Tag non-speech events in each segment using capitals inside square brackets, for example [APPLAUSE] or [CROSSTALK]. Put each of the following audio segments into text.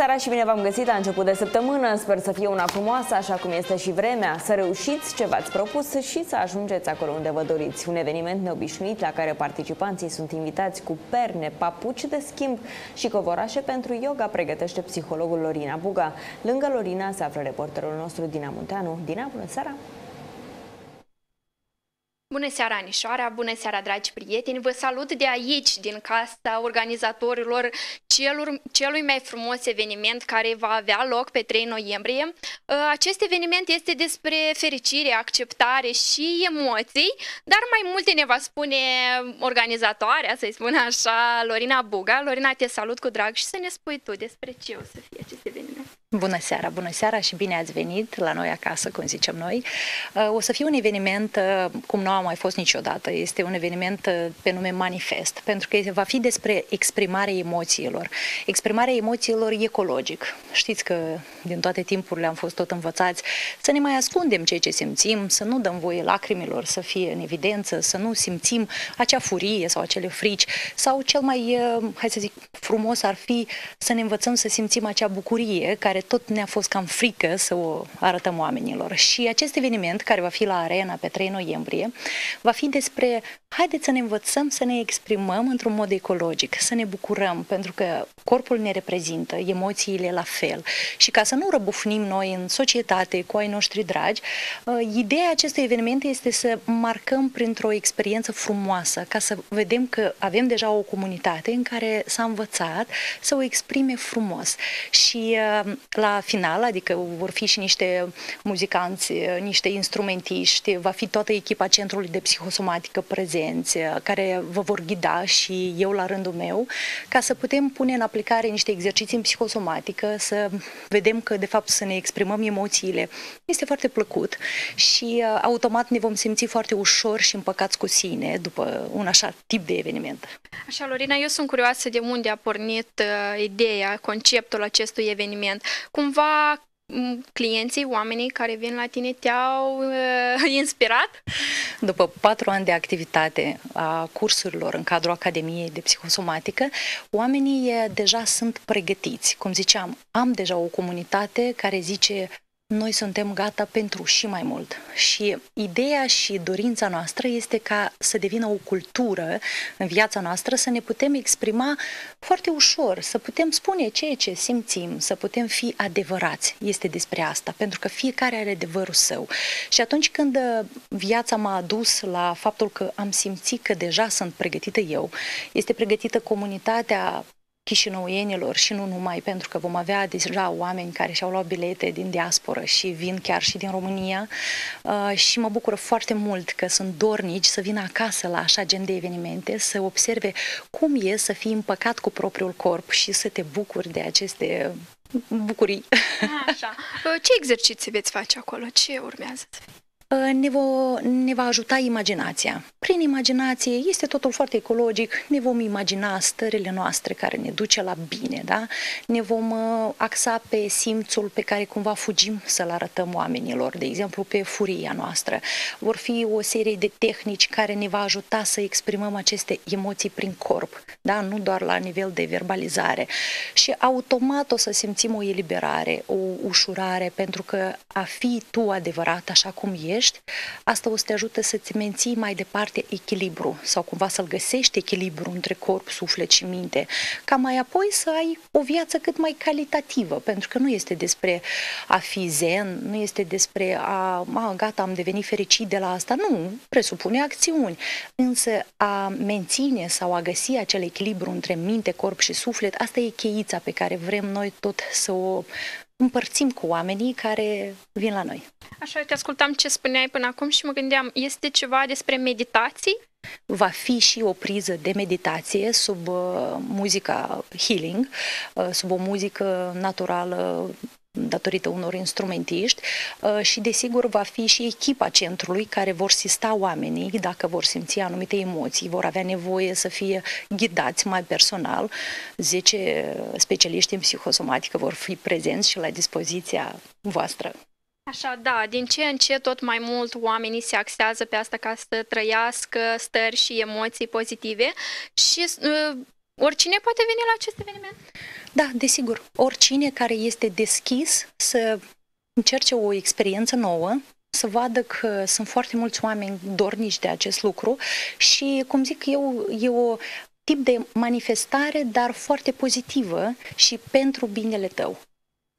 Bună seara și bine v-am găsit la început de săptămână. Sper să fie una frumoasă, așa cum este și vremea, să reușiți ce v-ați propus și să ajungeți acolo unde vă doriți. Un eveniment neobișnuit la care participanții sunt invitați cu perne, papuci de schimb și covorașe pentru yoga, pregătește psihologul Lorina Buga. Lângă Lorina se află reporterul nostru Dina Munteanu. Dina, bună seara! Bună seara, Anișoara! Bună seara, dragi prieteni! Vă salut de aici, din casa organizatorilor celor, celui mai frumos eveniment care va avea loc pe 3 noiembrie. Ă, acest eveniment este despre fericire, acceptare și emoții, dar mai multe ne va spune organizatoarea, să-i spun așa, Lorina Buga. Lorina, te salut cu drag și să ne spui tu despre ce o să fie acest eveniment. Bună seara, bună seara și bine ați venit la noi acasă, cum zicem noi. Ă, o să fie un eveniment cum nu a mai fost niciodată. Este un eveniment uh, pe nume Manifest, pentru că va fi despre exprimarea emoțiilor. Exprimarea emoțiilor ecologic. Știți că din toate timpurile am fost tot învățați să ne mai ascundem ceea ce simțim, să nu dăm voie lacrimilor să fie în evidență, să nu simțim acea furie sau acele frici, sau cel mai, uh, hai să zic, frumos ar fi să ne învățăm să simțim acea bucurie care tot ne-a fost cam frică să o arătăm oamenilor. Și acest eveniment, care va fi la Arena pe 3 noiembrie, va fi despre haideți să ne învățăm să ne exprimăm într-un mod ecologic, să ne bucurăm, pentru că corpul ne reprezintă, emoțiile la fel. Și ca să nu răbufnim noi în societate cu ai noștri dragi, uh, ideea acestui eveniment este să marcăm printr-o experiență frumoasă, ca să vedem că avem deja o comunitate în care s-a învățat să o exprime frumos. Și uh, la final, adică vor fi și niște muzicanți, uh, niște instrumentiști, va fi toată echipa Centrului de Psihosomatică prezenți, care vă vor ghida și eu la rândul meu, ca să putem pune în aplicare niște exerciții în psihosomatică, să vedem că de fapt să ne exprimăm emoțiile este foarte plăcut și uh, automat ne vom simți foarte ușor și împăcați cu sine după un așa tip de eveniment. Așa, Lorina, eu sunt curioasă de unde a pornit uh, ideea, conceptul acestui eveniment. Cumva clienții, oamenii care vin la tine te-au uh, [LAUGHS] inspirat? După patru ani de activitate a cursurilor în cadrul Academiei de Psihosomatică, oamenii uh, deja sunt pregătiți. Cum ziceam, am deja o comunitate care zice noi suntem gata pentru și mai mult. Și ideea și dorința noastră este ca să devină o cultură în viața noastră, să ne putem exprima foarte ușor, să putem spune ceea ce simțim, să putem fi adevărați. Este despre asta, pentru că fiecare are adevărul său. Și atunci când viața m-a adus la faptul că am simțit că deja sunt pregătită eu, este pregătită comunitatea chișinăuienilor și nu numai, pentru că vom avea deja oameni care și-au luat bilete din diasporă și vin chiar și din România uh, și mă bucură foarte mult că sunt dornici să vină acasă la așa gen de evenimente, să observe cum e să fii împăcat cu propriul corp și să te bucuri de aceste bucurii. Așa. [LAUGHS] Uh, ce exerciții veți face acolo? Ce urmează să fie? Uh, ne, vo, ne va ajuta imaginația. Prin imaginație este totul foarte ecologic, ne vom imagina stările noastre care ne duce la bine, da? Ne vom uh, axa pe simțul pe care cumva fugim să-l arătăm oamenilor, de exemplu pe furia noastră. Vor fi o serie de tehnici care ne va ajuta să exprimăm aceste emoții prin corp, da? Nu doar la nivel de verbalizare. Și automat o să simțim o eliberare, o ușurare, pentru că a fi tu adevărat așa cum ești, ești, asta o să te ajute să-ți menții mai departe echilibru sau cumva să-l găsești echilibru între corp, suflet și minte, ca mai apoi să ai o viață cât mai calitativă, pentru că nu este despre a fi zen, nu este despre a, a gata, am devenit fericit de la asta, nu, presupune acțiuni, însă a menține sau a găsi acel echilibru între minte, corp și suflet, asta e cheița pe care vrem noi tot să o împărțim cu oamenii care vin la noi. Așa, te ascultam ce spuneai până acum și mă gândeam, este ceva despre meditații? Va fi și o priză de meditație sub uh, muzica healing, uh, sub o muzică naturală datorită unor instrumentiști uh, și desigur va fi și echipa centrului care vor sista oamenii dacă vor simți anumite emoții, vor avea nevoie să fie ghidați mai personal. 10 specialiști în psihosomatică vor fi prezenți și la dispoziția voastră. Așa, da, din ce în ce tot mai mult oamenii se axează pe asta ca să trăiască stări și emoții pozitive și uh, oricine poate veni la acest eveniment? Da, desigur. Oricine care este deschis să încerce o experiență nouă, să vadă că sunt foarte mulți oameni dornici de acest lucru și, cum zic eu, e o tip de manifestare, dar foarte pozitivă și pentru binele tău.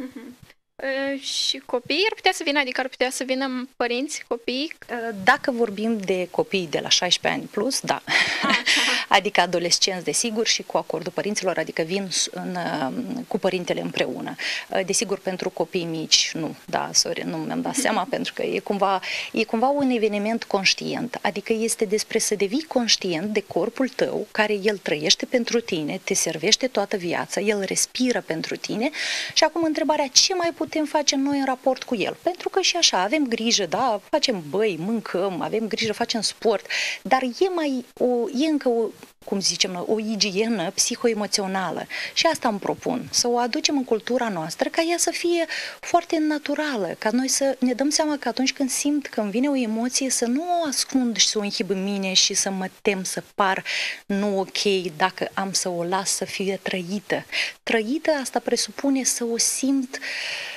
Uh-huh. Uh, și copiii ar putea să vină, adică ar putea să vină părinți, copii? Uh, dacă vorbim de copii de la 16 ani plus, da. Ah, [LAUGHS] adică adolescenți, desigur, și cu acordul părinților, adică vin în, um, cu părintele împreună. Uh, desigur, pentru copii mici, nu, da, sorry, nu mi-am dat seama, [LAUGHS] pentru că e cumva, e cumva un eveniment conștient, adică este despre să devii conștient de corpul tău, care el trăiește pentru tine, te servește toată viața, el respiră pentru tine și acum întrebarea, ce mai putem face noi în raport cu el? Pentru că și așa, avem grijă, da, facem băi, mâncăm, avem grijă, facem sport, dar e mai, o, e încă o cum zicem noi, o igienă psihoemoțională. Și asta îmi propun, să o aducem în cultura noastră ca ea să fie foarte naturală, ca noi să ne dăm seama că atunci când simt că îmi vine o emoție să nu o ascund și să o înhib în mine și să mă tem să par nu ok dacă am să o las să fie trăită. Trăită asta presupune să o simt uh,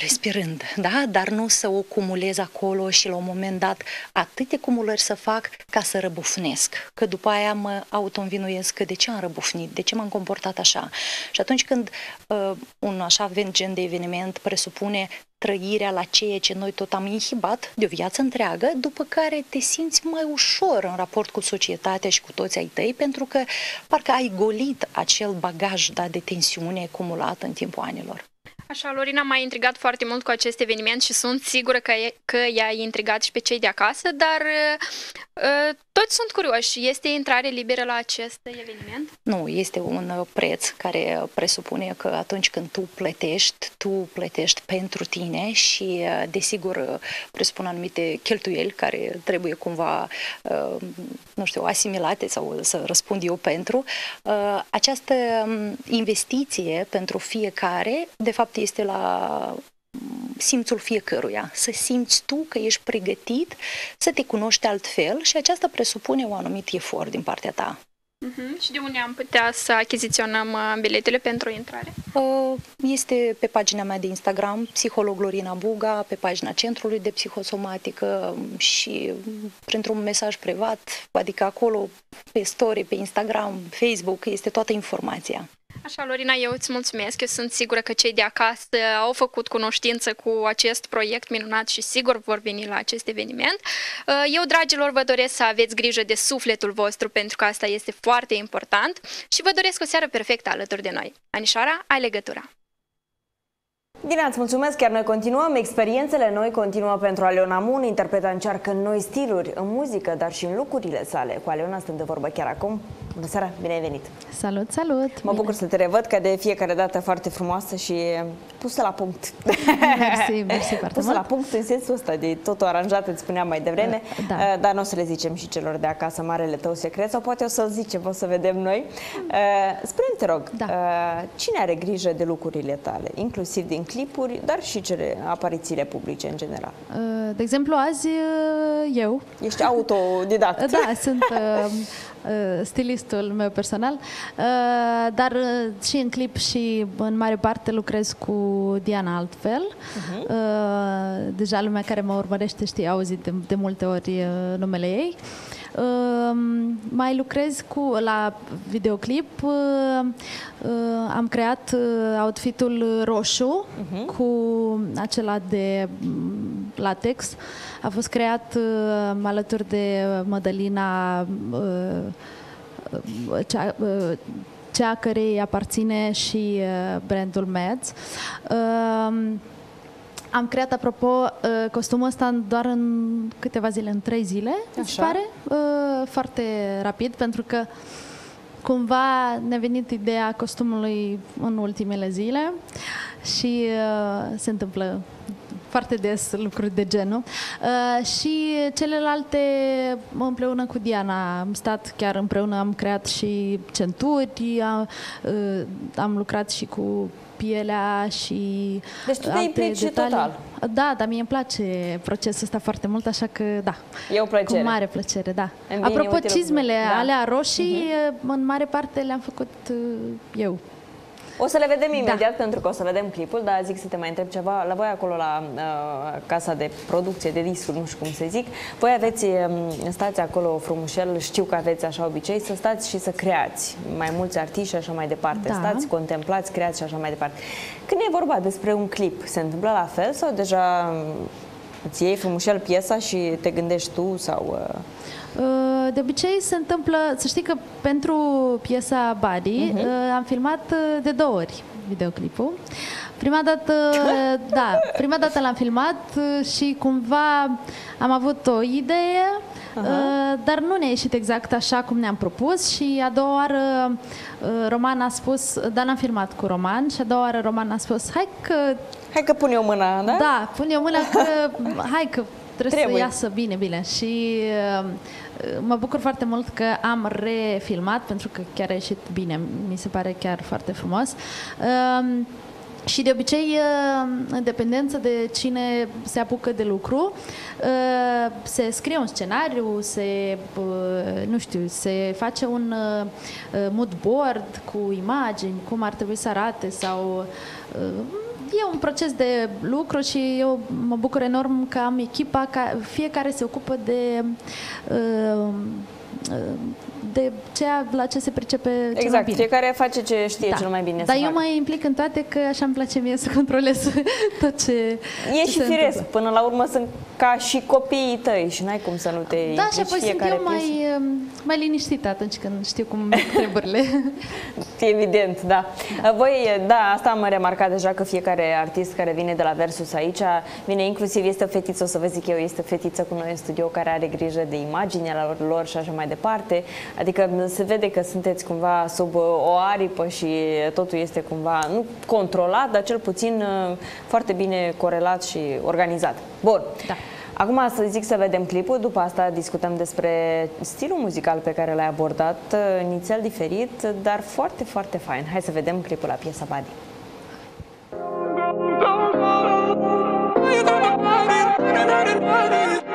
respirând, da? Dar nu să o cumulez acolo și la un moment dat atâtea cumulări să fac ca să răbufnesc. Că după aia mă auto-învinuiesc că de ce am răbufnit, de ce m-am comportat așa. Și atunci când uh, un așa gen de eveniment presupune trăirea la ceea ce noi tot am inhibat de o viață întreagă, după care te simți mai ușor în raport cu societatea și cu toți ai tăi, pentru că parcă ai golit acel bagaj da, de tensiune acumulat în timpul anilor. Așa, Lorina m-a intrigat foarte mult cu acest eveniment și sunt sigură că, e, că i-a intrigat și pe cei de acasă, dar uh, toți sunt curioși. Este intrare liberă la acest eveniment? Nu, este un uh, preț care presupune că atunci când tu plătești, tu plătești pentru tine și, uh, desigur, uh, presupun anumite cheltuieli care trebuie cumva, nu știu, asimilate sau să răspund eu pentru. Această um, investiție pentru fiecare, de fapt, este la simțul fiecăruia, să simți tu că ești pregătit să te cunoști altfel și aceasta presupune un anumit efort din partea ta. Uh-huh. Și de unde am putea să achiziționăm uh, biletele pentru intrare? Uh, este pe pagina mea de Instagram, psiholog Lorina Buga, pe pagina Centrului de Psihosomatică și printr-un mesaj privat, adică acolo pe story, pe Instagram, Facebook, este toată informația. Așa, Lorina, eu îți mulțumesc. Eu sunt sigură că cei de acasă au făcut cunoștință cu acest proiect minunat și sigur vor veni la acest eveniment. Uh, eu, dragilor, vă doresc să aveți grijă de sufletul vostru pentru că asta este foarte important și vă doresc o seară perfectă alături de noi. Anișoara, ai legătura! Bine, îți mulțumesc, chiar noi continuăm. Experiențele noi continuă pentru Aleona Mun. Interpreta încearcă noi stiluri în muzică, dar și în lucrurile sale. Cu Aleona stăm de vorbă chiar acum. Bună seara, bine ai venit! Salut, salut! Mă bucur să te revăd, că de fiecare dată foarte frumoasă și pusă la punct. Mersi, mersi foarte pusă mult. la punct în sensul ăsta de totul aranjat, îți spuneam mai devreme, da. Uh, dar nu o să le zicem și celor de acasă marele tău secret, sau poate o să-l zicem, o să vedem noi. Uh, spune-mi, te rog, da. cine are grijă de lucrurile tale, inclusiv din clipuri, dar și cele aparițiile publice în general? De exemplu, azi eu. Ești autodidact. [LAUGHS] Da, sunt stilistul meu personal, dar și în clip și în mare parte lucrez cu Diana altfel. Uh-huh. Deja lumea care mă urmărește știe, auzit de, de multe ori numele ei. Uh, mai lucrez cu la videoclip. Uh, uh, am creat uh, outfitul roșu uh-huh. cu acela de latex. A fost creat uh, alături de Madalina uh, cea, uh, cea cărei aparține și uh, brandul Meds. Uh, am creat, apropo, uh, costumul ăsta doar în câteva zile, în trei zile, îmi pare, uh, foarte rapid, pentru că cumva ne-a venit ideea costumului în ultimele zile și uh, se întâmplă foarte des lucruri de genul. Uh, și celelalte împreună cu Diana am stat chiar împreună, am creat și centuri, am, uh, am lucrat și cu pielea și Deci tu te implici detalii. total. Da, dar mie îmi place procesul ăsta foarte mult, așa că da. E o plăcere. Cu mare plăcere, da. Îmi vine Apropo, utilul cizmele cuvânt. Da. alea roșii, uh-huh. în mare parte le-am făcut uh, eu. O să le vedem Da. imediat pentru că o să vedem clipul, dar zic să te mai întreb ceva. La voi acolo la uh, casa de producție de discuri, nu știu cum să zic, voi aveți, um, stați acolo frumușel, știu că aveți așa obicei, să stați și să creați mai mulți artiști și așa mai departe. Da. Stați, contemplați, creați și așa mai departe. Când e vorba despre un clip, se întâmplă la fel sau deja um, îți iei frumușel piesa și te gândești tu sau... Uh, Uh, De obicei se întâmplă, să știi că pentru piesa Body uh, am filmat uh, de două ori videoclipul. Prima dată, [LAUGHS] da, prima dată l-am filmat uh, și cumva am avut o idee, uh, dar nu ne-a ieșit exact așa cum ne-am propus și a doua oară uh, Roman a spus, dar n-am filmat cu Roman. Și a doua oară Roman a spus, hai că Hai că pun eu mâna, da? da, pun eu mâna că [LAUGHS] hai că trebuie, Trebuie. să iasă bine, bine. Și uh, mă bucur foarte mult că am refilmat pentru că chiar a ieșit bine. Mi se pare chiar foarte frumos. Um, și de obicei, uh, în dependență de cine se apucă de lucru, uh, se scrie un scenariu, se, uh, nu știu, se face un uh, mood board cu imagini, cum ar trebui să arate sau uh, E un proces de lucru și eu mă bucur enorm că am echipa, ca fiecare se ocupă de uh, uh, de ceea la ce se pricepe cel mai Exact, bine. fiecare face ce știe Da. cel mai bine Dar să eu facă. mă implic în toate că așa îmi place mie să controlez [LAUGHS] tot ce E ce și se firesc, întâmplă. până la urmă sunt ca și copiii tăi și n-ai cum să nu te Da, și implici apoi sunt fiecare eu piesă. mai, um, mai liniștită atunci când știu cum merg [LAUGHS] treburile. Evident, da. Voi, da, asta am remarcat deja că fiecare artist care vine de la Versus aici vine inclusiv, este o fetiță, o să vă zic eu, este o fetiță cu noi în studio care are grijă de imaginea lor, lor și așa mai departe. Adică se vede că sunteți cumva sub uh, o aripă și totul este cumva, nu controlat, dar cel puțin uh, foarte bine corelat și organizat. Bun. Da. Acum să zic să vedem clipul, după asta discutăm despre stilul muzical pe care l-ai abordat, uh, inițial diferit, dar foarte, foarte fain. Hai să vedem clipul la piesa Body.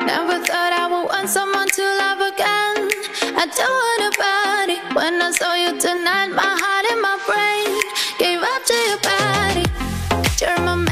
Never thought I would want someone to love again. I don't want a body. When I saw you tonight, my heart and my brain gave up to your body. You're my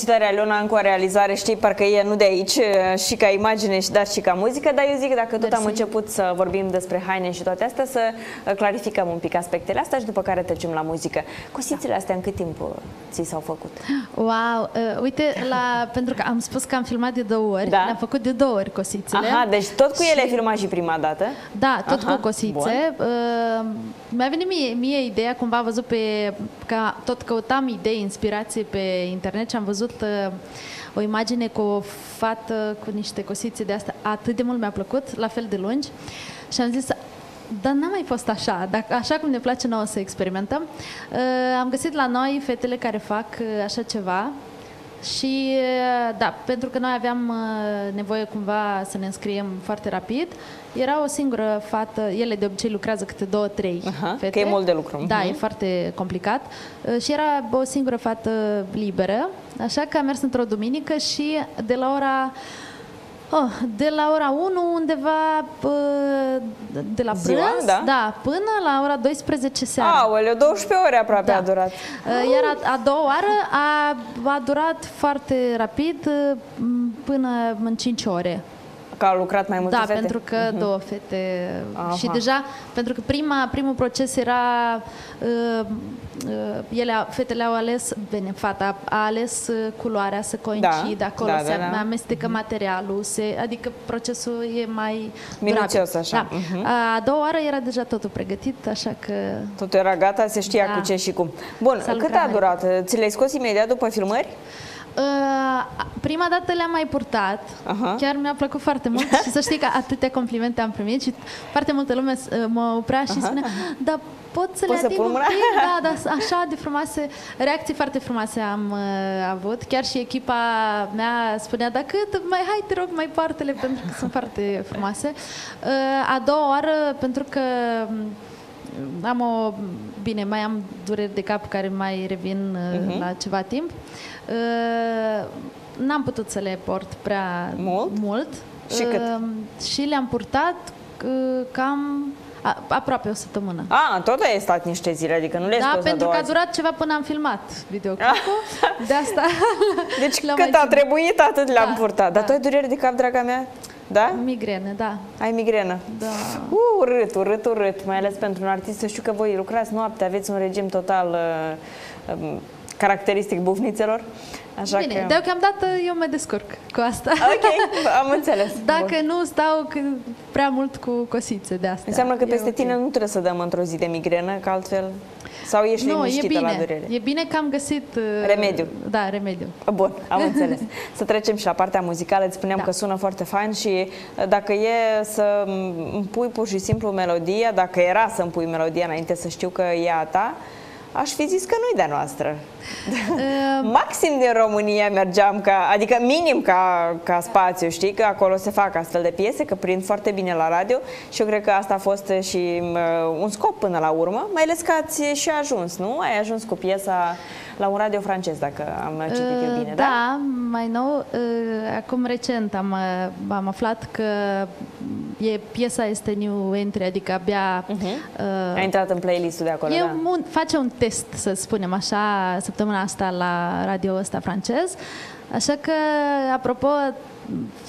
Felicitări, Aliona, încă o realizare, știi, parcă e nu de aici, și ca imagine, și dar și ca muzică, dar eu zic, dacă tot Mersi. am început să vorbim despre haine și toate astea, să uh, clarificăm un pic aspectele astea și după care trecem la muzică. Cosițele astea în cât timp uh, ți s-au făcut? Wow, uh, uite, la, [LAUGHS] pentru că am spus că am filmat de două ori, Da. le-am făcut de două ori cosițele. Aha, deci tot cu ele ai Și- filmat și prima dată? Da, tot Aha, cu cosițe. Uh, mi-a venit mie, mie ideea, cumva am văzut pe, că tot căutam idei, inspirație pe internet și am văzut uh, o imagine cu o fată cu niște cosițe de astea. Atât de mult mi-a plăcut, la fel de lungi. Și am zis, dar n-a mai fost așa, dacă, așa cum ne place nouă să experimentăm. Uh, am găsit la noi fetele care fac uh, așa ceva și uh, da, pentru că noi aveam uh, nevoie cumva să ne înscriem foarte rapid, era o singură fată, ele de obicei lucrează câte două, trei Aha, fete. că e mult de lucru. Da, Mhm. e foarte complicat. Uh, Și era o singură fată liberă, așa că am mers într-o duminică și de la ora Oh, de la ora 1 undeva uh, de la Ziua, prânz, da. da, până la ora 12 seara. Aoleu, 12 ore aproape Da. a durat. Uh, Iar a, a doua oară a, a durat foarte rapid uh, m, până în 5 ore. Că au lucrat mai multe Da, fete? pentru că două fete Aha. și deja, pentru că prima, primul proces era, uh, uh, ele, au- fetele au ales, bine, fata a ales uh, culoarea să coincidă, Da, acolo da, se da, da. amestecă materialul, se, adică procesul e mai Minuțios, durabil. așa. Da. Mhm. A doua oară era deja totul pregătit, așa că Totul era gata, se știa Da. cu ce și cum. Bun, S-a cât lucrat a mai durat? Ți le-ai scos imediat după filmări? Uh, prima dată le-am mai purtat, Aha. chiar mi-a plăcut foarte mult [LAUGHS] și să știi că atâtea complimente am primit și foarte multă lume uh, mă oprea și spunea, dar pot să Poți le să ating pun un mâna?" pic? Da, da, [LAUGHS] așa de frumoase, reacții foarte frumoase am uh, avut. Chiar și echipa mea spunea, dacă mai hai, te rog, mai poartele pentru că sunt foarte frumoase. Uh, a doua oară, pentru că mm, am o... Bine, mai am dureri de cap care mai revin uh, la ceva timp. Uh, n-am putut să le port prea Mult? mult. Și cât? Uh, și le-am purtat uh, cam a, aproape o săptămână. A, tot ai stat niște zile, adică nu le-ai Da, scos a pentru doua că a zi. durat ceva până am filmat videoclipul. [LAUGHS] De asta [LAUGHS] Deci l-am cât mai a trebuit, atât le-am Da, purtat. Dar da. tu ai dureri de cap, draga mea? Da? Migrene, da. Ai migrenă? Da. Uh, urât, urât, urât. Mai ales pentru un artist. Să știu că voi lucrați noapte, aveți un regim total uh, um, caracteristic bufnițelor. Așa Bine, că... deocamdată eu mă descurc cu asta. Ok, am [LAUGHS] înțeles. Dacă Bun. nu stau c- prea mult cu cosițe de astea. Înseamnă că e peste ok. tine nu trebuie să dăm într-o zi de migrenă, că altfel... Sau ești Nu, e liniștită la bine. durere? E bine că am găsit... uh, Remediu. Da, remediu. Bun, am [LAUGHS] înțeles. Să trecem și la partea muzicală. Îți spuneam Da. că sună foarte fain și uh, dacă e să îmi pui pur și simplu melodia, dacă era să îmi pui melodia înainte să știu că e a ta, aș fi zis că nu-i de-a noastră. [LAUGHS] Maxim din România mergeam ca, adică minim ca, ca spațiu, știi, că acolo se fac astfel de piese, că prind foarte bine la radio și eu cred că asta a fost și uh, un scop până la urmă, mai ales că ați și ajuns, nu? Ai ajuns cu piesa la un radio francez, dacă am citit eu bine, Uh, da? Da, mai nou, uh, acum recent am, uh, am aflat că e, piesa este new entry, adică abia uh, Ai intrat în playlist-ul de acolo, e da? un, face un test, să spunem așa, săptămâna asta la radio ăsta francez. Așa că, apropo,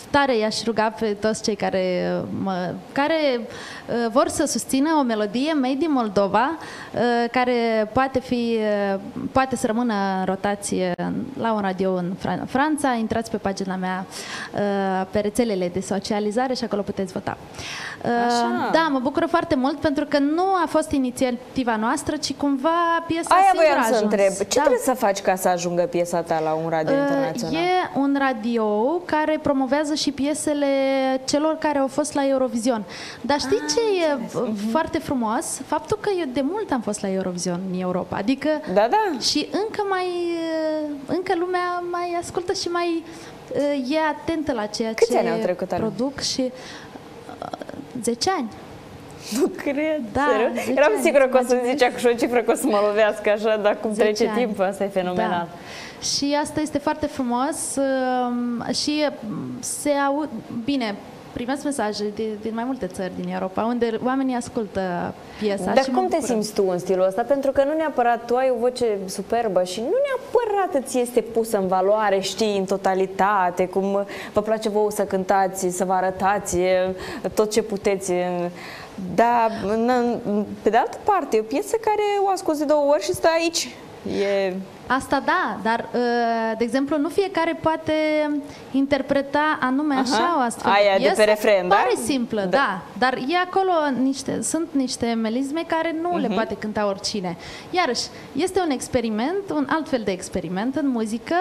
tare i-aș ruga pe toți cei care, mă, care uh, vor să susțină o melodie made in Moldova, uh, care poate fi, uh, poate să rămână în rotație la un radio în Fran- Franța. Intrați pe pagina mea uh, pe rețelele de socializare și acolo puteți vota. Uh, Așa. Da, mă bucură foarte mult pentru că nu a fost inițiativa noastră, ci cumva piesa Aia singură voiam a să ajuns. întreb. Ce Da. trebuie să faci ca să ajungă piesa ta la un radio internațional? E un radio care promovează și piesele celor care au fost la Eurovision. Dar știi Ah, ce e foarte frumos? Faptul că eu de mult am fost la Eurovision în Europa. Adică Da, da. și încă mai încă lumea mai ascultă și mai e atentă la ceea Câți ce ani au trecut, Ana? produc și 10 ani. Nu cred, Da, serios? 10 Eram ani, sigură că o să imaginezi? zici așa o cifră că o să mă lovească așa, dar cum 10 trece ani. timpul, asta e fenomenal. Da. Și asta este foarte frumos um, și um, se aud, bine, primesc mesaje de, din mai multe țări din Europa, unde oamenii ascultă piesa Dar și cum mă te bucură. simți tu în stilul ăsta? Pentru că nu neapărat tu ai o voce superbă și nu neapărat îți este pusă în valoare, știi, în totalitate, cum vă place vouă să cântați, să vă arătați e, tot ce puteți. e. Dar, în- pe de altă parte, e o piesă care o asculti de două ori și stă aici. E... Asta da, dar, uh, de exemplu, nu fiecare poate interpreta anume Aha. așa o astfel Aia de piesă. pe refren, da? Pare simplă, Da. da. da. Dar e acolo niște, sunt niște melisme care nu Mhm. le poate cânta oricine. Iarăși, este un experiment, un alt fel de experiment în muzică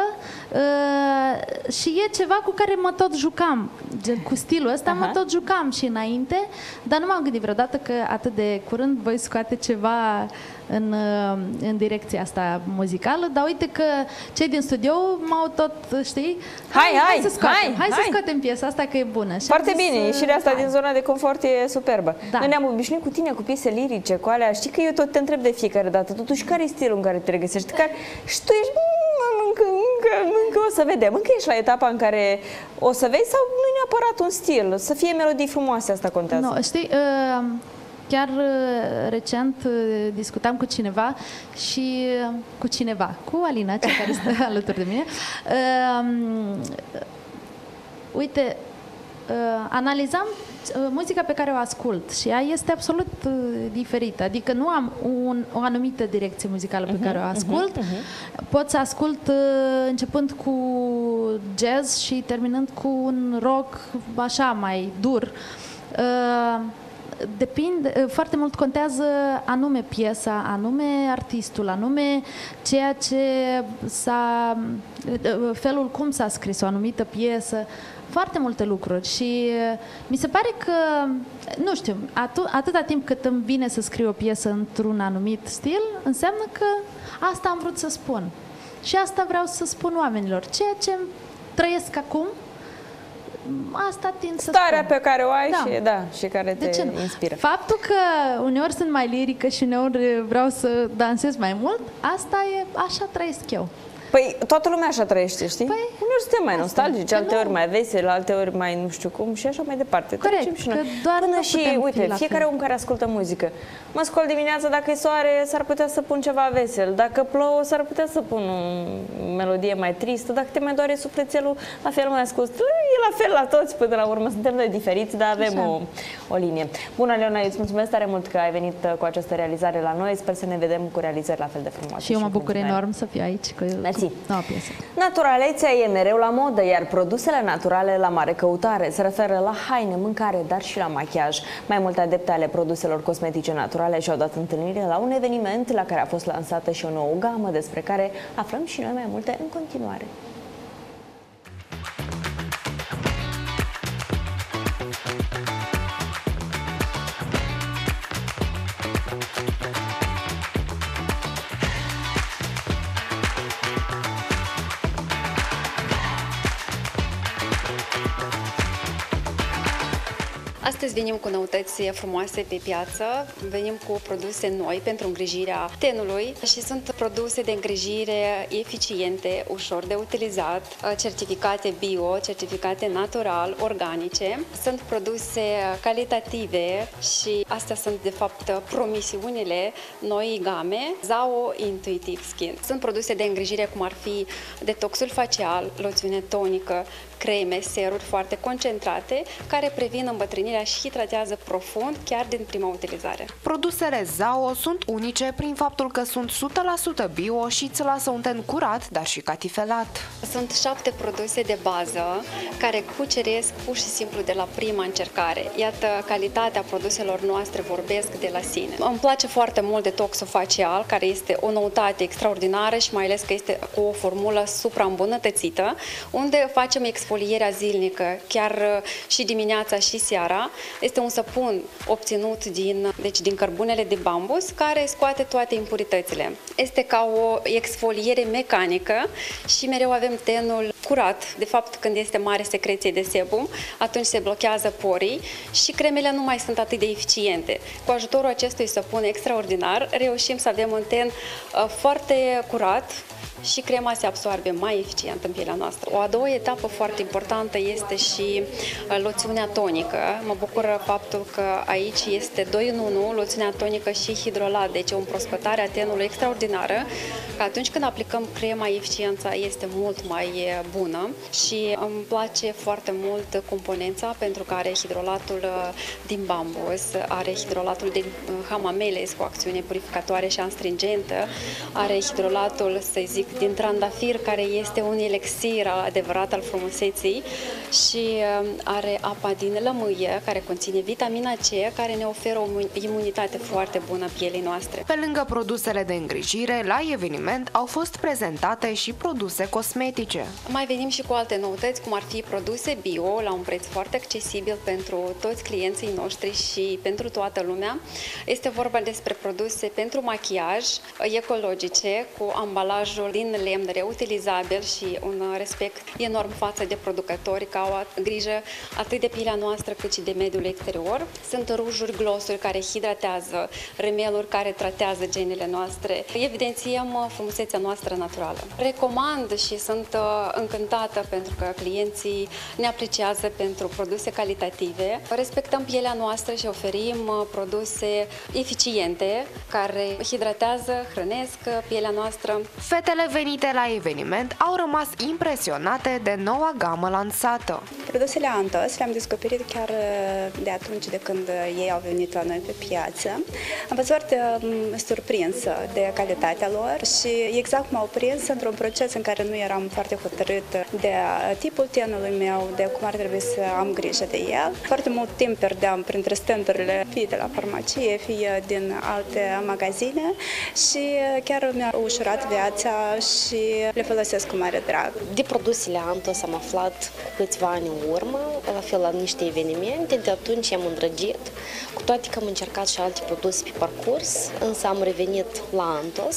uh, și e ceva cu care mă tot jucam. Gen, cu stilul ăsta mă Aha. tot jucam și înainte, dar nu m-am gândit vreodată că atât de curând voi scoate ceva în, uh, în direcția asta muzicală, dar uite că cei din studio m-au tot, știi? Hai, hai, să scoatem, hai, hai, să hai. scoatem piesa asta că e bună. Și Foarte am zis, bine, uh, ieșirea asta hai. din zona de confort e superbă. Da. Noi ne-am obișnuit cu tine cu piese lirice, cu alea. Știi că eu tot te întreb de fiecare dată, totuși care e stilul în care te regăsești? Care... Și tu ești, "Mm, încă, încă, încă o să vedem. Încă ești la etapa în care o să vezi sau nu e neapărat un stil, să fie melodii frumoase, asta contează. No, știi, uh, chiar uh, recent uh, discutam cu cineva și uh, cu cineva, cu Alina, cea care stă [LAUGHS] alături de mine. Uh, uite, uh, analizam uh, muzica pe care o ascult și ea este absolut uh, diferită. Adică nu am un, o anumită direcție muzicală pe care o ascult. Pot să ascult uh, începând cu jazz și terminând cu un rock așa mai dur. Uh, Depinde, uh, foarte mult contează anume piesa, anume artistul, anume ceea ce s-a, uh, felul cum s-a scris o anumită piesă, foarte multe lucruri și uh, mi se pare că, nu știu, atu- atâta timp cât îmi vine să scriu o piesă într-un anumit stil, înseamnă că asta am vrut să spun. Și asta vreau să spun oamenilor. Ceea ce trăiesc acum, asta tind să Starea spun. pe care o ai Da. și, da, și care De te ce nu? inspiră. Faptul că uneori sunt mai lirică și uneori vreau să dansez mai mult, asta e, așa trăiesc eu. Păi toată lumea așa trăiește, știi? Păi, Uneori suntem mai asta. nostalgici, Că alte nu- ori mai veseli, alte ori mai nu știu cum și așa mai departe. Corect, Trecem și noi. că doar Până nu și, putem fi uite, la fiecare fel. om care ascultă muzică. Mă scol dimineața, dacă e soare, s-ar putea să pun ceva vesel. Dacă plouă, s-ar putea să pun o melodie mai tristă. Dacă te mai doare sufletelul, la fel mai ascult. E la fel la toți până la urmă. Suntem noi diferiți, dar avem Așa. o, o linie. Bună, Leona, îți mulțumesc tare mult că ai venit uh, cu această realizare la noi. Sper să ne vedem cu realizări la fel de frumoase. Și eu mă bucur mulțumesc. enorm să fiu aici cu, Mersi. Cu noua piesă. Naturalețea e mereu la modă, iar produsele naturale la mare căutare. Se referă la haine, mâncare, dar și la machiaj. Mai multe adepte ale produselor cosmetice naturale și-au dat întâlnire la un eveniment la care a fost lansată și o nouă gamă, despre care aflăm și noi mai multe în continuare. Astăzi venim cu noutăți frumoase pe piață, venim cu produse noi pentru îngrijirea tenului și sunt produse de îngrijire eficiente, ușor de utilizat, certificate bio, certificate natural, organice. Sunt produse calitative și astea sunt de fapt promisiunile noi game Zao Intuitive Skin. Sunt produse de îngrijire cum ar fi detoxul facial, loțiune tonică, creme, seruri foarte concentrate care previn îmbătrânirea și tratează profund chiar din prima utilizare. Produsele Zao sunt unice prin faptul că sunt 100% bio și îți lasă un ten curat, dar și catifelat. Sunt șapte produse de bază care cuceresc pur și simplu de la prima încercare. Iată, calitatea produselor noastre vorbesc de la sine. Îmi place foarte mult detoxul facial, care este o noutate extraordinară și mai ales că este cu o formulă supraîmbunătățită, unde facem exfolierea zilnică, chiar uh, și dimineața și seara. Este un săpun obținut din, deci din cărbunele de bambus, care scoate toate impuritățile. Este ca o exfoliere mecanică și mereu avem tenul curat. De fapt, când este mare secreție de sebum, atunci se blochează porii și cremele nu mai sunt atât de eficiente. Cu ajutorul acestui săpun extraordinar, reușim să avem un ten uh, foarte curat, și crema se absorbe mai eficient în pielea noastră. O a doua etapă foarte importantă este și uh, loțiunea tonică. Mă bucură faptul că aici este 2 în 1, loțiunea tonică și hidrolat, deci o împrospătare a tenului extraordinară, că atunci când aplicăm crema, eficiența este mult mai bună și îmi place foarte mult componența pentru că are hidrolatul uh, din bambus, are hidrolatul din uh, hamameles cu acțiune purificatoare și astringentă, are hidrolatul, să zic, din trandafir, care este un elixir adevărat al frumuseții și um, are apa din lămâie, care conține vitamina C, care ne oferă o imunitate foarte bună pielii noastre. Pe lângă produsele de îngrijire, la eveniment au fost prezentate și produse cosmetice. Mai venim și cu alte noutăți, cum ar fi produse bio, la un preț foarte accesibil pentru toți clienții noștri și pentru toată lumea. Este vorba despre produse pentru machiaj ecologice, cu ambalajul din lemn reutilizabil și un respect enorm față de producători care au grijă atât de pielea noastră cât și de mediul exterior. Sunt rujuri, glosuri care hidratează, remeluri care tratează genele noastre. Evidențiem frumusețea noastră naturală. Recomand și sunt uh, încântată pentru că clienții ne apreciază pentru produse calitative. Respectăm pielea noastră și oferim uh, produse eficiente care hidratează, hrănesc pielea noastră. Fetele venite la eveniment au rămas impresionate de noua gamă lansată. Produsele Antos le-am descoperit chiar uh, de atunci de când ei au venit la noi pe piață. Am fost foarte um, surprinsă de calitatea lor și exact m-au prins într-un proces în care nu eram foarte hotărât de tipul tenului meu, de cum ar trebui să am grijă de el. Foarte mult timp pierdeam printre standurile, fie de la farmacie, fie din alte magazine și chiar mi-a ușurat viața și le folosesc cu mare drag. De produsele Antos am aflat câțiva ani în urmă, la fel la niște evenimente, de atunci am îndrăgit, cu toate că am încercat și alte produse pe parcurs, însă am revenit la Antos,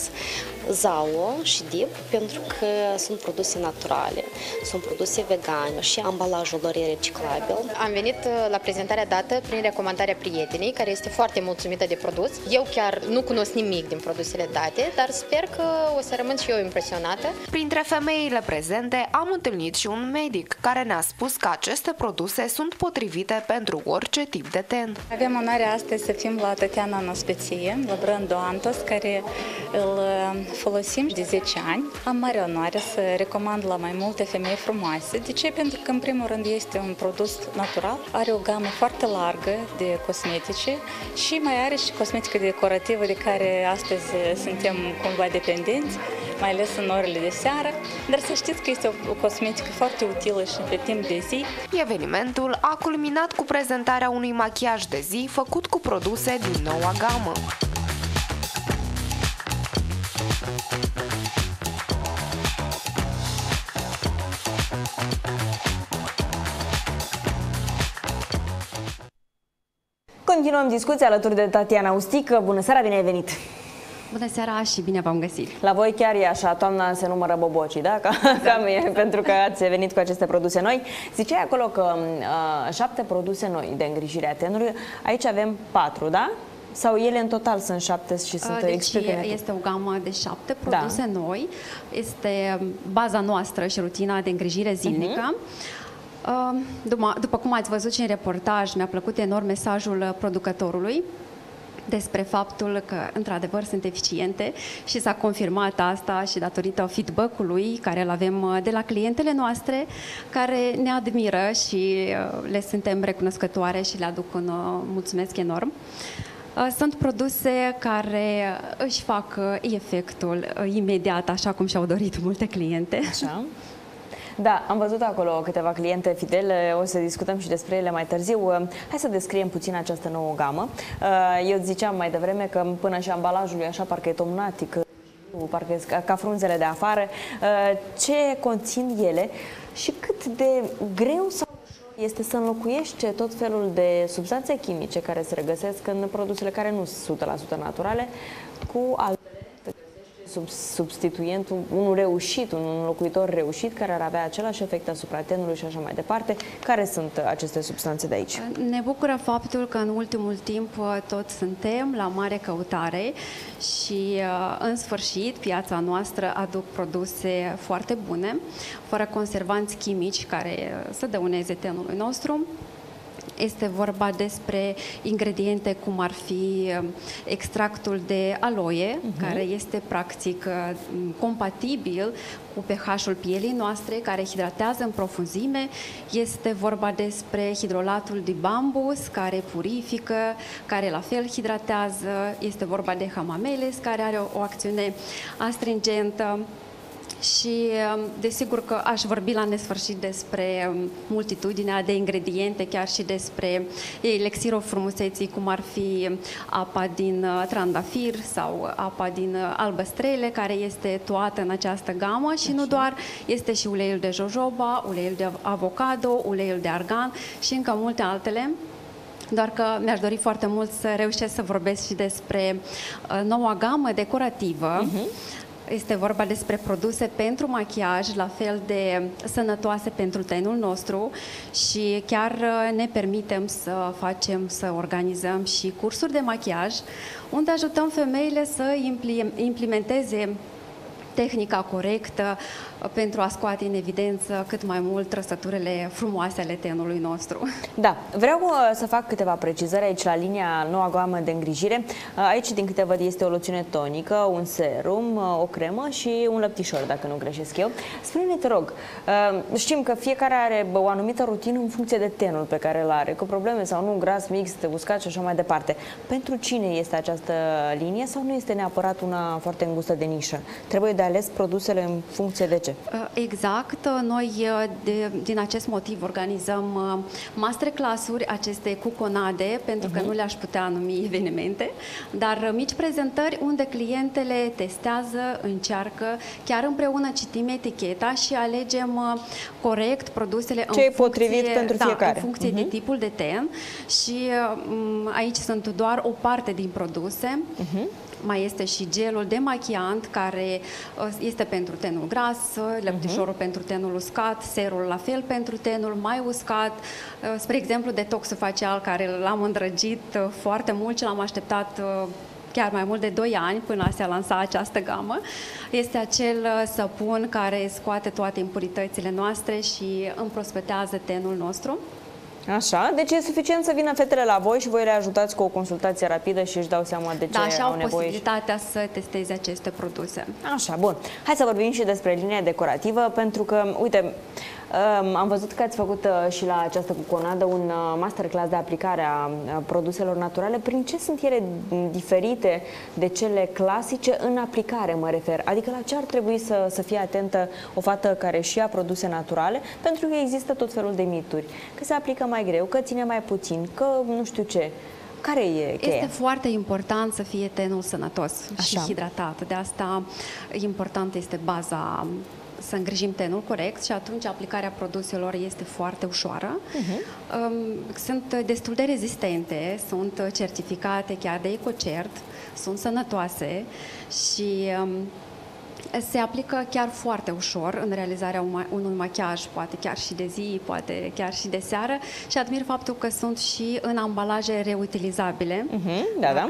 Zao și Dip, pentru că sunt produse naturale, sunt produse vegane și ambalajul lor e reciclabil. Am venit uh, la prezentarea dată prin recomandarea prietenii, care este foarte mulțumită de produs. Eu chiar nu cunosc nimic din produsele date, dar sper că o să rămân și eu impresionată. Printre femeile prezente am întâlnit și un medic care ne-a spus că aceste produse sunt potrivite pentru orice tip de ten. Avem onoarea astăzi să fim la Tatiana Anastasie, la brandul Antos, care îl uh, folosim de 10 ani. Am mare onoare să recomand la mai multe femei frumoase. De ce? Pentru că, în primul rând, este un produs natural, are o gamă foarte largă de cosmetice și mai are și cosmetică decorativă de care astăzi suntem cumva dependenți, mai ales în orele de seară, dar să știți că este o, o cosmetică foarte utilă și pe timp de zi. Evenimentul a culminat cu prezentarea unui machiaj de zi făcut cu produse din noua gamă. Continuăm discuția alături de Tatiana Ustică. Bună seara, bine ai venit! Bună seara și bine v-am găsit! La voi chiar e așa, toamna se numără bobocii, da? Ca, da. Cam e, pentru că ați venit cu aceste produse noi. Ziceai acolo că uh, șapte produse noi de îngrijire a tenului, aici avem patru, da? Sau ele în total sunt șapte și sunt deci explică este o gamă de șapte produse da. noi. Este baza noastră și rutina de îngrijire zilnică. Uh-huh. După, după cum ați văzut și în reportaj, mi-a plăcut enorm mesajul producătorului despre faptul că, într-adevăr, sunt eficiente și s-a confirmat asta și datorită feedback-ului care îl avem de la clientele noastre, care ne admiră și le suntem recunoscătoare și le aduc un mulțumesc enorm. Sunt produse care își fac efectul imediat, așa cum și-au dorit multe cliente. Așa. Da, am văzut acolo câteva cliente fidele, o să discutăm și despre ele mai târziu. Hai să descriem puțin această nouă gamă. Eu ziceam mai devreme că până și ambalajul e așa, parcă e tomnatic, parcă e ca frunzele de afară. Ce conțin ele și cât de greu sau este să înlocuiești tot felul de substanțe chimice care se regăsesc în produsele care nu sunt 100% naturale cu altele sub, substituent, un, unul reușit, un înlocuitor reușit care ar avea același efect asupra tenului și așa mai departe. Care sunt aceste substanțe de aici? Ne bucură faptul că în ultimul timp tot suntem la mare căutare și în sfârșit piața noastră aduc produse foarte bune, fără conservanți chimici care să dăuneze tenului nostru. Este vorba despre ingrediente cum ar fi um, extractul de aloe, uh-huh. care este practic uh, compatibil cu pH-ul pielii noastre, care hidratează în profunzime. Este vorba despre hidrolatul de bambus, care purifică, care la fel hidratează. Este vorba de hamameles, care are o, o acțiune astringentă și um, desigur că aș vorbi la nesfârșit despre um, multitudinea de ingrediente, chiar și despre elixirul frumuseții, cum ar fi apa din uh, trandafir sau apa din uh, albăstrele, care este toată în această gamă și Așa. nu doar, este și uleiul de jojoba, uleiul de avocado, uleiul de argan și încă multe altele. Doar că mi-aș dori foarte mult să reușesc să vorbesc și despre uh, noua gamă decorativă. Uh-huh este vorba despre produse pentru machiaj, la fel de sănătoase pentru tenul nostru și chiar uh, ne permitem să facem, să organizăm și cursuri de machiaj, unde ajutăm femeile să implementeze tehnica corectă uh, pentru a scoate în evidență cât mai mult trăsăturile frumoase ale tenului nostru. Da, vreau uh, să fac câteva precizări aici la linia noua gamă de îngrijire. Uh, aici, din câte văd, este o loțiune tonică, un serum, o cremă și un lăptișor, dacă nu greșesc eu. Spune-ne, te rog, știm că fiecare are o anumită rutină în funcție de tenul pe care îl are, cu probleme sau nu, gras, mix, uscat și așa mai departe. Pentru cine este această linie sau nu este neapărat una foarte îngustă de nișă? Trebuie de ales produsele în funcție de ce? Uh, exact. Noi uh, de, din acest motiv organizăm uh, masterclass-uri, aceste cuconade, pentru că uh-huh. nu le-aș putea numi evenimente, dar mici prezentări unde clientele testează, încearcă, chiar împreună citim eticheta și alegem corect produsele ce în funcție, potrivit pentru da, fiecare. în funcție uh-huh. de mhm. tipul de ten și aici sunt doar o parte din produse. Uh-huh mai este și gelul de machiant care uh, este pentru tenul gras, lăptișorul uh-huh. pentru tenul uscat, serul la fel pentru tenul mai uscat. Uh, spre exemplu, detoxul facial care l-am îndrăgit uh, foarte mult și l-am așteptat chiar mai mult de 2 ani până se lansa această gamă. Este acel săpun care scoate toate impuritățile noastre și împrospătează tenul nostru. Așa, deci e suficient să vină fetele la voi și voi le ajutați cu o consultație rapidă și își dau seama de ce da, și au, au nevoie. posibilitatea să testeze aceste produse. Așa, bun. Hai să vorbim și despre linia decorativă, pentru că, uite, am văzut că ați făcut uh, și la această cuconadă un uh, masterclass de aplicare a produselor naturale. Prin ce sunt ele diferite de cele clasice în aplicare, mă refer? Adică la ce ar trebui să, să fie atentă o fată care și ia produse naturale? Pentru că există tot felul de mituri. Că se aplică mai greu, că ține mai puțin, că nu știu ce. Care e cheia? Este foarte important să fie tenul sănătos Așa. și hidratat. De asta important este baza să îngrijim tenul corect și atunci aplicarea produselor este foarte ușoară. Uh-huh. Sunt destul de rezistente, sunt certificate chiar de EcoCert, sunt sănătoase și um, se aplică chiar foarte ușor în realizarea unui machiaj, poate chiar și de zi, poate chiar și de seară și admir faptul că sunt și în ambalaje reutilizabile. Uh-huh, da, da.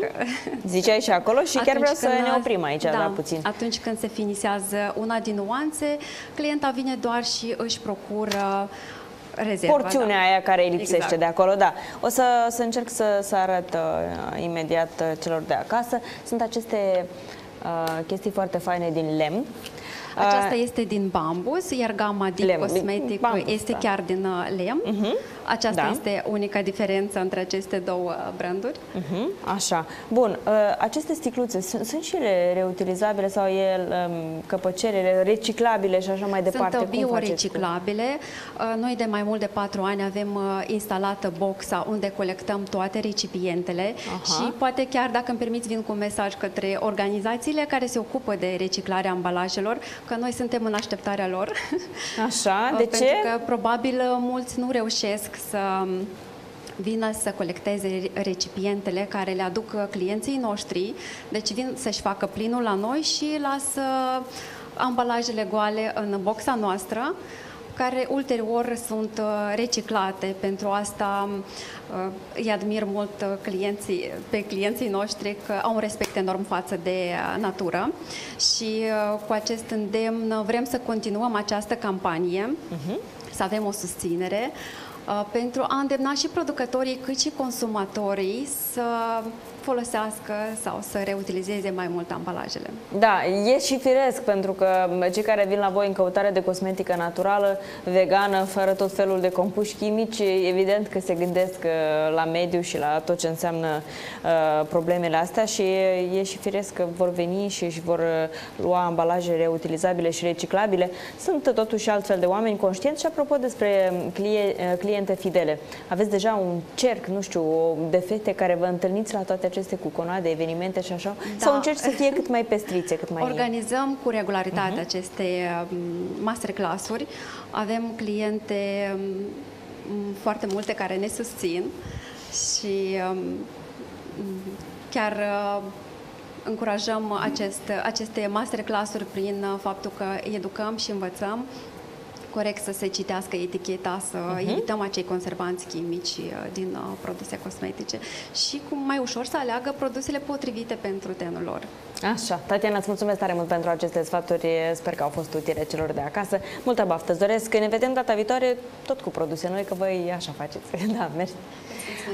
Ziceai și acolo și chiar vreau să ne oprim aici, da, la puțin. Atunci când se finisează una din nuanțe, clienta vine doar și își procură rezerva, porțiunea da. aia care îi lipsește exact. de acolo, da. O să, să încerc să, să arăt uh, imediat uh, celor de acasă. Sunt aceste uh, chestii foarte faine din lemn. Aceasta este din bambus, iar gama din lemn, cosmetic bambus, este da. chiar din uh, lemn. Uh-huh. Aceasta da. este unica diferență între aceste două branduri. Uh-huh. Așa. Bun. Uh, aceste sticluțe sunt, sunt și ele reutilizabile sau e um, căpăcerele reciclabile și așa mai departe? Sunt bioreciclabile. Uh, noi de mai mult de patru ani avem uh, instalată boxa unde colectăm toate recipientele Aha. și poate chiar dacă îmi permiți vin cu un mesaj către organizațiile care se ocupă de reciclarea ambalajelor, că noi suntem în așteptarea lor. [LAUGHS] Așa, de Pentru ce? că probabil mulți nu reușesc să vină să colecteze recipientele care le aduc clienții noștri, deci vin să-și facă plinul la noi și lasă ambalajele goale în boxa noastră, care ulterior sunt uh, reciclate. Pentru asta uh, îi admir mult uh, clienții, pe clienții noștri că au un respect enorm față de natură și cu acest îndemn vrem să continuăm această campanie, uh-huh. să avem o susținere pentru a îndemna și producătorii cât și consumatorii să folosească sau să reutilizeze mai mult ambalajele. Da, e și firesc pentru că cei care vin la voi în căutare de cosmetică naturală, vegană, fără tot felul de compuși chimici, evident că se gândesc uh, la mediu și la tot ce înseamnă uh, problemele astea și e și firesc că vor veni și își vor uh, lua ambalaje reutilizabile și reciclabile. Sunt totuși altfel de oameni conștienți și apropo despre cliente fidele. Aveți deja un cerc, nu știu, de fete care vă întâlniți la toate aceste cuconoade, evenimente și așa? Da. Sau încerci să fie cât mai pestrițe, cât mai... Organizăm cu regularitate uh-huh. aceste um, masterclass-uri. Avem cliente um, foarte multe care ne susțin și um, chiar uh, încurajăm acest, aceste masterclass-uri prin uh, faptul că educăm și învățăm corect să se citească eticheta, să uh-huh. evităm acei conservanți chimici uh, din uh, produse cosmetice și cum mai ușor să aleagă produsele potrivite pentru tenul lor. Așa, Tatiana, îți mulțumesc tare mult pentru aceste sfaturi, sper că au fost utile celor de acasă. Multă baftă, îți doresc, ne vedem data viitoare tot cu produse noi, că voi așa faceți. [LAUGHS] Da, mersi.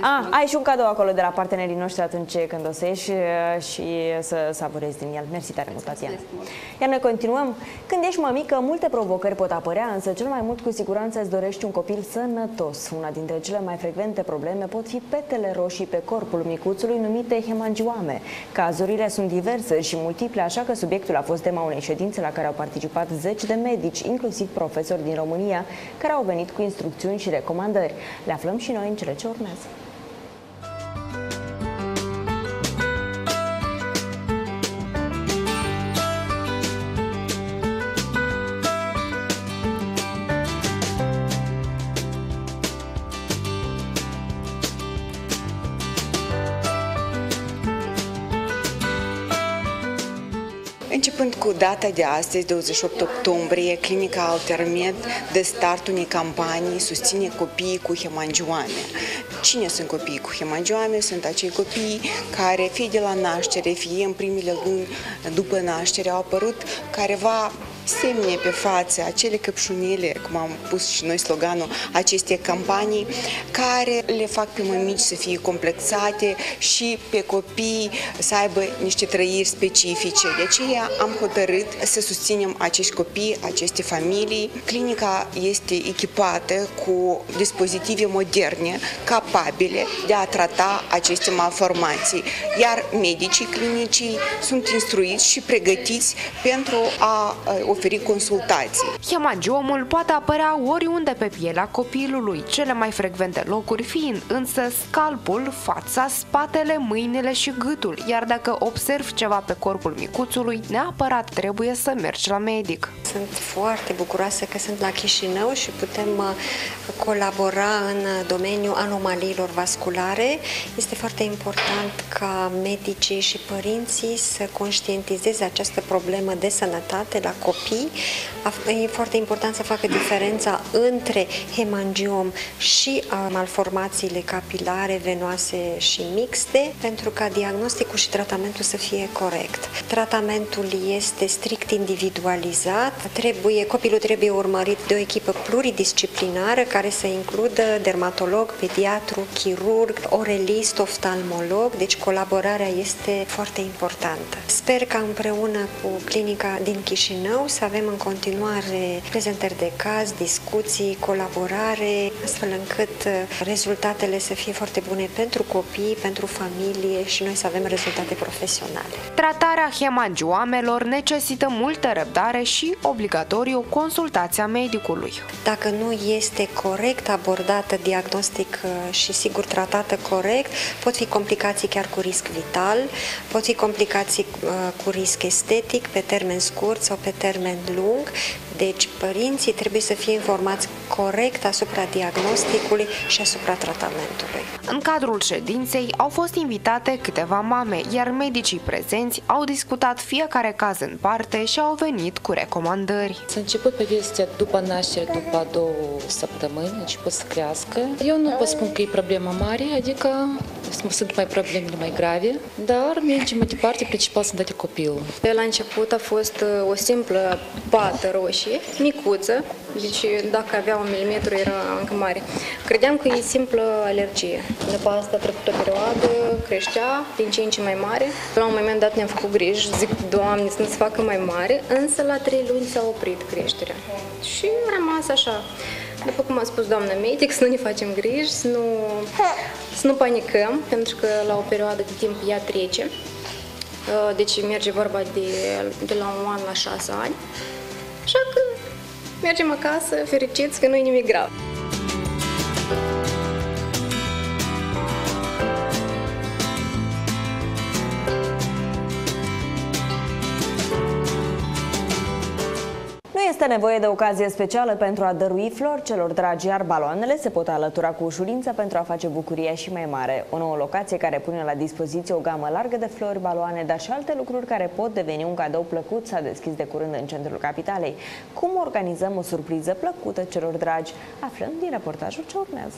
Ah, ai și un cadou acolo de la partenerii noștri atunci când o să ieși uh, și să savurezi din el. Mersi tare mult, Tatiana. Iar noi continuăm. Când ești mămică, multe provocări pot apărea, însă cel mai mult cu siguranță îți dorești un copil sănătos. Una dintre cele mai frecvente probleme pot fi petele roșii pe corpul micuțului numite hemangioame. Cazurile sunt diverse și multiple, așa că subiectul a fost tema unei ședințe la care au participat zeci de medici, inclusiv profesori din România, care au venit cu instrucțiuni și recomandări. Le aflăm și noi în cele ce urmează. Începând cu data de astăzi, 28 octombrie, Clinica Altermed de start unei campanii susține copiii cu hemangioame. Cine sunt copiii cu hemangioame? Sunt acei copii care, fie de la naștere, fie în primele luni după naștere, au apărut careva semne pe față, acele căpșunile, cum am pus și noi sloganul, aceste campanii, care le fac pe mămici să fie complexate și pe copii să aibă niște trăiri specifice. De aceea am hotărât să susținem acești copii, aceste familii. Clinica este echipată cu dispozitive moderne, capabile de a trata aceste malformații, iar medicii clinicii sunt instruiți și pregătiți pentru a oferi consultații. Hemagiomul poate apărea oriunde pe pielea copilului, cele mai frecvente locuri fiind însă scalpul, fața, spatele, mâinile și gâtul, iar dacă observi ceva pe corpul micuțului, neapărat trebuie să mergi la medic. Sunt foarte bucuroasă că sunt la Chișinău și putem uh, colabora în domeniul anomaliilor vasculare. Este foarte important ca medicii și părinții să conștientizeze această problemă de sănătate la copii. E foarte important să facă diferența între hemangiom și malformațiile capilare, venoase și mixte, pentru ca diagnosticul și tratamentul să fie corect. Tratamentul este strict individualizat, trebuie, copilul trebuie urmărit de o echipă pluridisciplinară care să includă dermatolog, pediatru, chirurg, orelist, oftalmolog, deci colaborarea este foarte importantă. Sper că împreună cu clinica din Chișinău să avem în continuare prezentări de caz, discuții, colaborare, astfel încât uh, rezultatele să fie foarte bune pentru copii, pentru familie și noi să avem rezultate profesionale. Tratarea hemangioamelor necesită multă răbdare și obligatoriu consultația medicului. Dacă nu este corect abordată diagnostic uh, și sigur tratată corect, pot fi complicații chiar cu risc vital, pot fi complicații uh, cu risc estetic pe termen scurt sau pe termen Vermandelung Deci părinții trebuie să fie informați corect asupra diagnosticului și asupra tratamentului. În cadrul ședinței au fost invitate câteva mame, iar medicii prezenți au discutat fiecare caz în parte și au venit cu recomandări. S-a început povestea după naștere, după a două săptămâni, a început să crească. Eu nu pot spun că e problemă mare, adică sunt mai problemele mai grave, dar mergem mai departe, principal să date copilul. De la început a fost uh, o simplă pată roșie, micuță, deci dacă avea un milimetru era încă mare. Credeam că e simplă alergie. După asta a trecut o perioadă, creștea din ce în ce mai mare. La un moment dat ne-am făcut griji, zic, Doamne, să nu se facă mai mare, însă la trei luni s-a oprit creșterea. Și a rămas așa. După cum a spus doamna medic, să nu ne facem griji, să nu, să nu panicăm, pentru că la o perioadă de timp ea trece. Uh, deci merge vorba de, de la un an la șase ani. Așa că mergem acasă fericiți că nu e nimic grav. Este nevoie de ocazie specială pentru a dărui flori celor dragi, iar baloanele se pot alătura cu ușurință pentru a face bucuria și mai mare. O nouă locație care pune la dispoziție o gamă largă de flori, baloane, dar și alte lucruri care pot deveni un cadou plăcut s-a deschis de curând în centrul capitalei. Cum organizăm o surpriză plăcută celor dragi? Aflăm din reportajul ce urmează.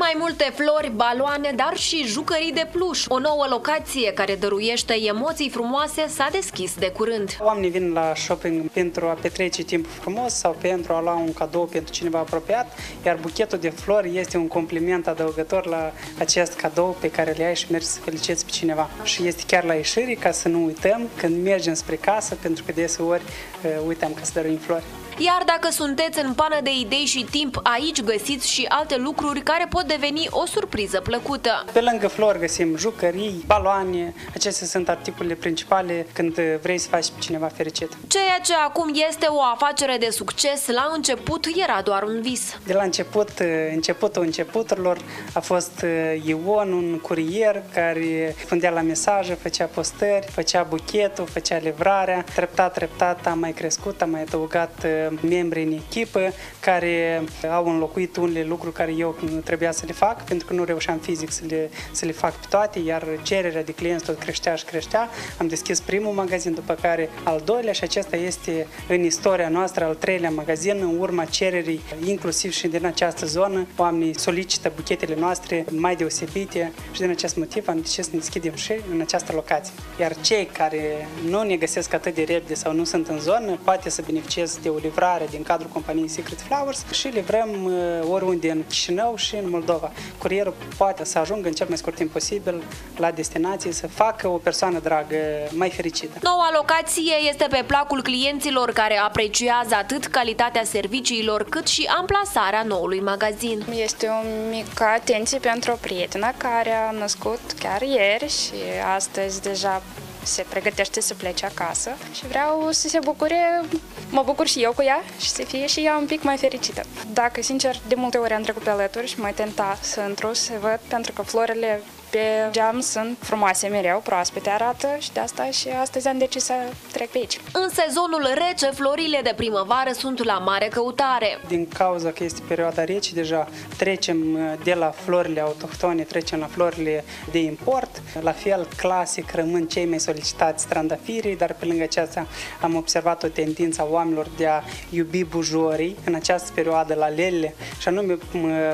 Mai multe flori, baloane, dar și jucării de pluș. O nouă locație care dăruiește emoții frumoase s-a deschis de curând. Oamenii vin la shopping pentru a petrece timp frumos sau pentru a lua un cadou pentru cineva apropiat, iar buchetul de flori este un compliment adăugător la acest cadou pe care le ai și mergi să feliciți pe cineva. Și este chiar la ieșire ca să nu uităm când mergem spre casă, pentru că deseori uh, uităm ca să dăruim flori. Iar dacă sunteți în pană de idei și timp, aici găsiți și alte lucruri care pot deveni o surpriză plăcută. Pe lângă flori găsim jucării, baloane, acestea sunt articolele principale când vrei să faci pe cineva fericit. Ceea ce acum este o afacere de succes, la început era doar un vis. De la început, începutul începuturilor a fost uh, Ion, un curier care fundea la mesaje, făcea postări, făcea buchetul, făcea livrarea. Treptat, treptat a mai crescut, a mai adăugat uh, membri în echipă care au înlocuit unele lucruri care eu trebuia să le fac, pentru că nu reușeam fizic să le, să le fac pe toate, iar cererea de clienți tot creștea și creștea. Am deschis primul magazin, după care al doilea și acesta este în istoria noastră al treilea magazin, în urma cererii, inclusiv și din această zonă, oamenii solicită buchetele noastre mai deosebite și din acest motiv am decis să ne deschidem și în această locație. Iar cei care nu ne găsesc atât de repede sau nu sunt în zonă, poate să beneficieze de o livrare livrare din cadrul companiei Secret Flowers și livrăm uh, oriunde în Chișinău și în Moldova. Curierul poate să ajungă în cel mai scurt timp posibil la destinație să facă o persoană dragă mai fericită. Noua locație este pe placul clienților care apreciază atât calitatea serviciilor cât și amplasarea noului magazin. Este o mică atenție pentru o prietenă care a născut chiar ieri și astăzi deja se pregătește să plece acasă și vreau să se bucure, mă bucur și eu cu ea și să fie și ea un pic mai fericită. Dacă, sincer, de multe ori am trecut pe alături și mă tenta să intru să văd, pentru că florile pe geam sunt frumoase mereu, proaspete arată și de asta și astăzi am decis să trec pe aici. În sezonul rece, florile de primăvară sunt la mare căutare. Din cauza că este perioada rece, deja trecem uh, de la florile autohtone, trecem la florile de import. La fel, clasic, rămân cei mai solicitați trandafirii, dar pe lângă aceasta am observat o tendință a oamenilor de a iubi bujorii în această perioadă la lele și anume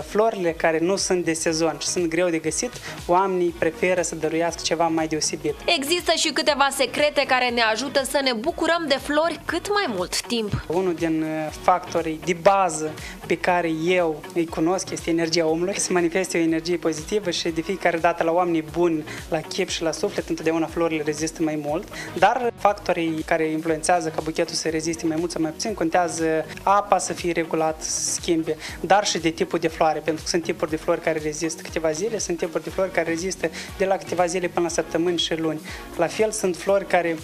florile care nu sunt de sezon și sunt greu de găsit, oamenii oamenii preferă să dăruiască ceva mai deosebit. Există și câteva secrete care ne ajută să ne bucurăm de flori cât mai mult timp. Unul din uh, factorii de bază pe care eu îi cunosc este energia omului. Se manifestă o energie pozitivă și de fiecare dată la oamenii buni, la chip și la suflet, întotdeauna florile rezistă mai mult. Dar factorii care influențează ca buchetul să reziste mai mult sau mai puțin contează apa să fie regulat, să schimbe, dar și de tipul de floare, pentru că sunt tipuri de flori care rezistă câteva zile, sunt tipuri de flori care rezistă de la câteva zile până la săptămâni și luni. La fel sunt flori care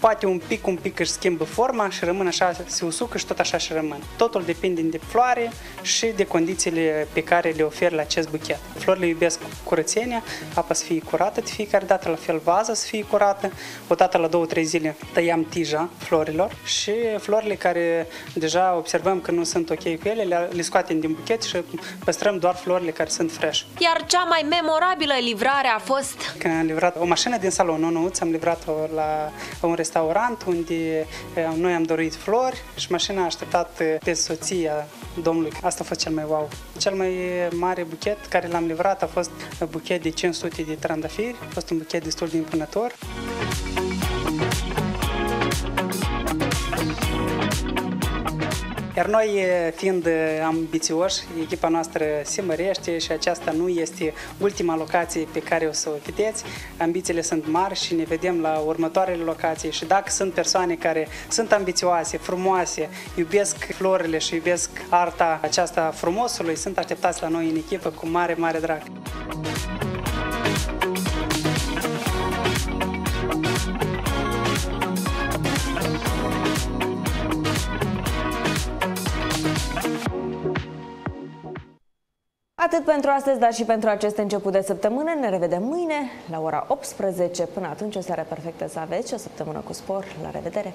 poate un pic, un pic își schimbă forma și rămân așa, se usucă și tot așa și rămân. Totul depinde de floare și de condițiile pe care le ofer la acest buchet. Florile iubesc curățenia, apa să fie curată de fiecare dată, la fel vaza să fie curată. Odată la două, trei zile tăiam tija florilor și florile care deja observăm că nu sunt ok cu ele, le, le scoatem din buchet și păstrăm doar florile care sunt fresh. Iar cea mai memorabilă livrare a fost... Când am livrat o mașină din salon, o nouță, am livrat-o la un restaurant unde noi am dorit flori și mașina a așteptat pe soția domnului. Asta a fost cel mai wow. Cel mai mare buchet care l-am livrat a fost buchet de 500 de trandafiri. A fost un buchet destul de impunător. Iar noi, fiind ambițioși, echipa noastră se mărește și aceasta nu este ultima locație pe care o să o vedeți. Ambițiile sunt mari și ne vedem la următoarele locații și dacă sunt persoane care sunt ambițioase, frumoase, iubesc florile și iubesc arta aceasta frumosului, sunt așteptați la noi în echipă cu mare, mare drag. Atât pentru astăzi, dar și pentru acest început de săptămână. Ne revedem mâine la ora 18. Până atunci, o seară perfectă să aveți și o săptămână cu spor. La revedere!